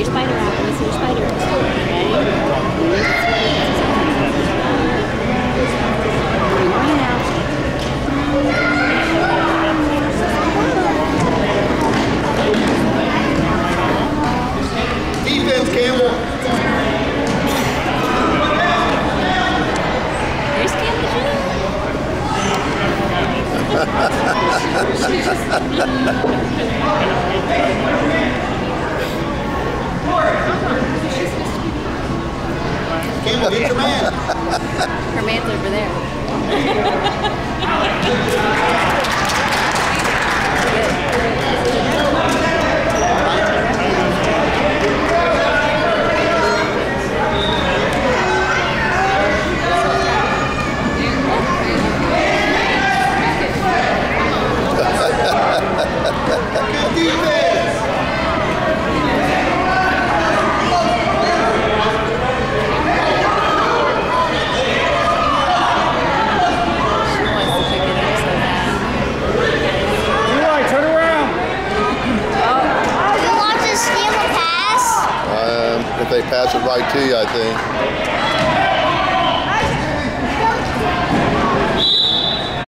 your spider out. Let me see your spider. Defense, Campbell. There's Campbell get your man. Her man's over there. they pass it right to you, I think.